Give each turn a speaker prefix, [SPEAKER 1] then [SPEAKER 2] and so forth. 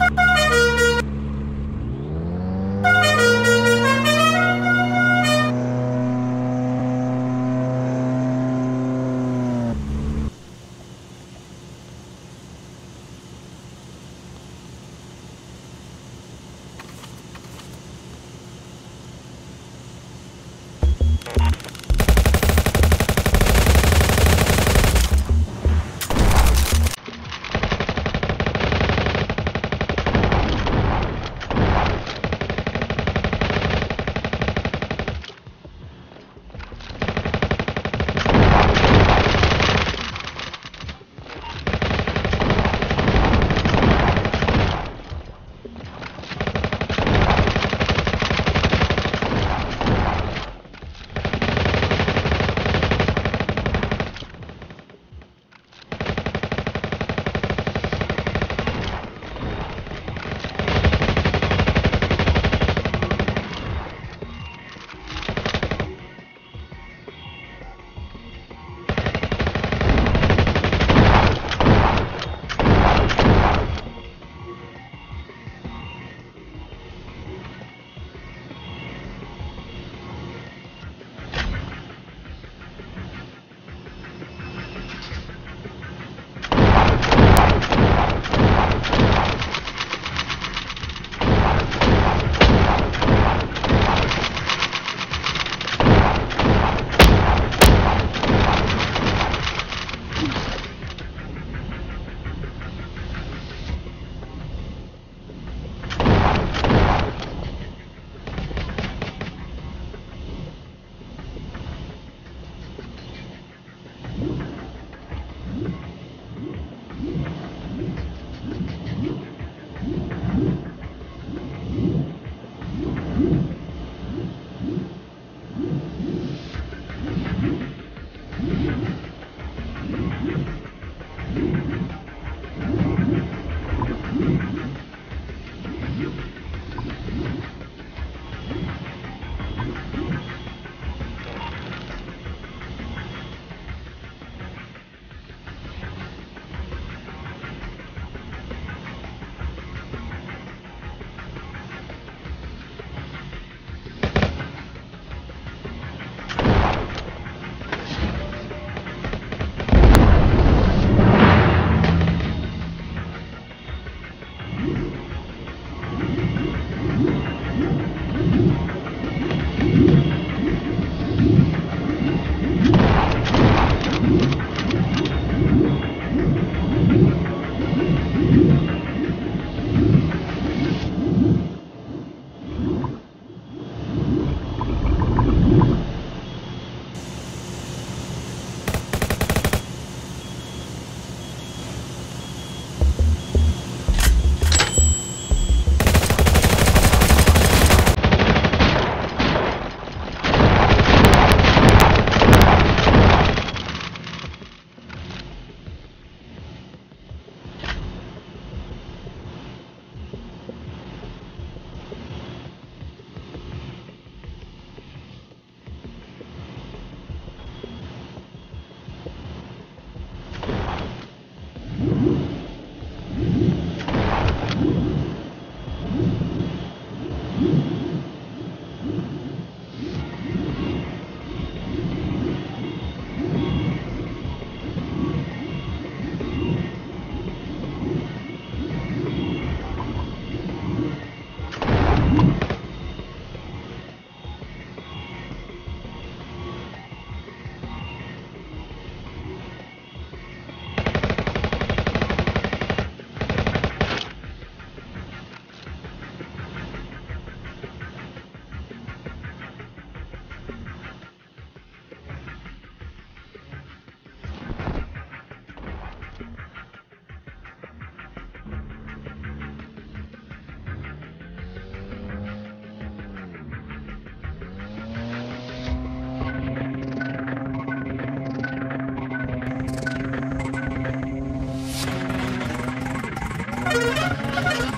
[SPEAKER 1] you Thank you.